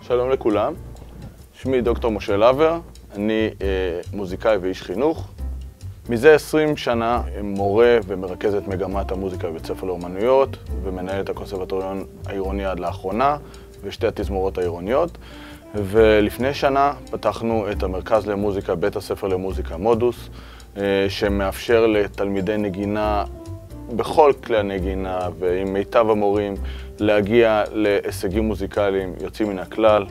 שלום לכולם, שמי דוקטור משה לבר, אני אה, מוזיקאי ואיש חינוך. מזה 20 שנה מורה ומרכז את מגמת המוזיקה בבית ספר לאומנויות ומנהל את הקונסרבטוריון העירוני עד לאחרונה ושתי התזמורות העירוניות. ולפני שנה פתחנו את המרכז למוזיקה, בית הספר למוזיקה מודוס, אה, שמאפשר לתלמידי נגינה בכל כלי הנגינה ועם מיטב המורים להגיע להישגים מוזיקליים יוצאים מן הכלל,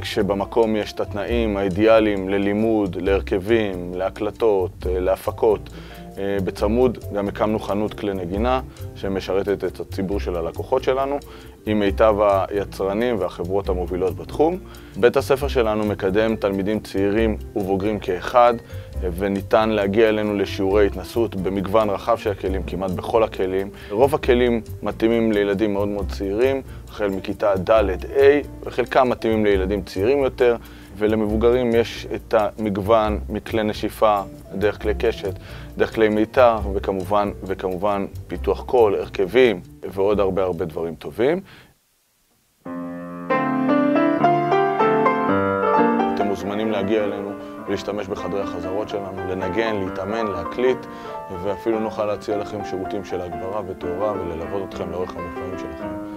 כשבמקום יש את התנאים האידיאליים ללימוד, להרכבים, להקלטות, להפקות. בצמוד גם הקמנו חנות כלי נגינה שמשרתת את הציבור של הלקוחות שלנו עם מיטב היצרנים והחברות המובילות בתחום. בית הספר שלנו מקדם תלמידים צעירים ובוגרים כאחד וניתן להגיע אלינו לשיעורי התנסות במגוון רחב של הכלים, כמעט בכל הכלים. רוב הכלים מתאימים לילדים מאוד מאוד צעירים, החל מכיתה ד'-ה', וחלקם מתאימים לילדים צעירים יותר, ולמבוגרים יש את המגוון מכלי נשיפה, דרך כלי קשת, דרך כלי מיתר, וכמובן, וכמובן פיתוח קול, הרכבים, ועוד הרבה הרבה דברים טובים. אתם מוזמנים להגיע אלינו ולהשתמש בחדרי החזרות שלנו, לנגן, להתאמן, להקליט, ואפילו נוכל להציע לכם שירותים של הגברה ותאורה וללוות אתכם לאורך המופעים שלכם.